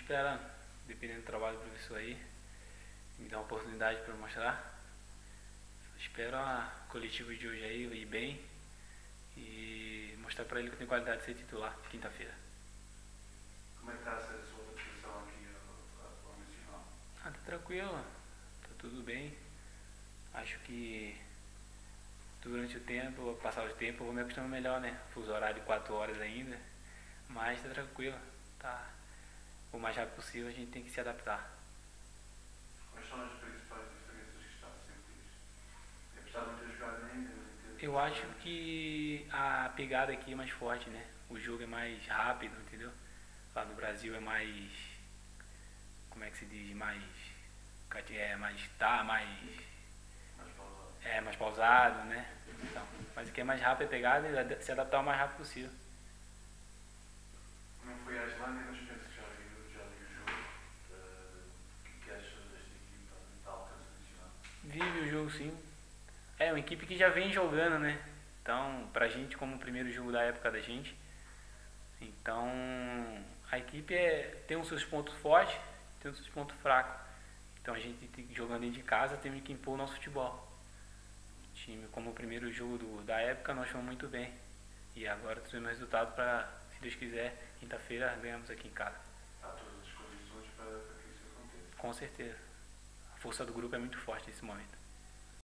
espera, dependendo do trabalho do professor aí, me dar uma oportunidade para mostrar. Espero a coletiva de hoje aí ir bem e mostrar para ele que eu tenho qualidade de ser titular quinta-feira. Como é que está a sua adaptação aqui nacional? Ah, tá tranquilo, tá tudo bem. Acho que durante o tempo, passar o tempo, eu vou me acostumar melhor, né? Fuso horário de 4 horas ainda, mas tá tranquilo, tá? O mais rápido possível a gente tem que se adaptar. Quais são as principais diferenças que está a sentir? Apesar de ter jogado ainda, ter- Eu acho que a pegada aqui é mais forte, né? O jogo é mais rápido, entendeu? Lá no Brasil é mais. Como é que se diz? Mais. É mais. Tá, mais. mais pausado. É mais pausado, né? Então, mas aqui é mais rápido a pegada e se adaptar o mais rápido possível. Não foi à Islândia, mas penso que já vi, já vi o jogo. Eh, O que, que achas desta equipa de tal alcance nacional? Vive o jogo sim. É uma equipe que já vem jogando, né? Então, pra gente, como o primeiro jogo da época da gente. Então, a equipe é, tem os seus pontos fortes, tem os seus pontos fracos. Então, a gente tem jogando dentro de casa, temos que impor o nosso futebol. O time, como o primeiro jogo do- da época, nós fomos muito bem. E agora temos resultado para, se Deus quiser, quinta-feira ganhamos aqui em casa. Há todas as condições para que isso aconteça. Com certeza. A força do grupo é muito forte nesse momento.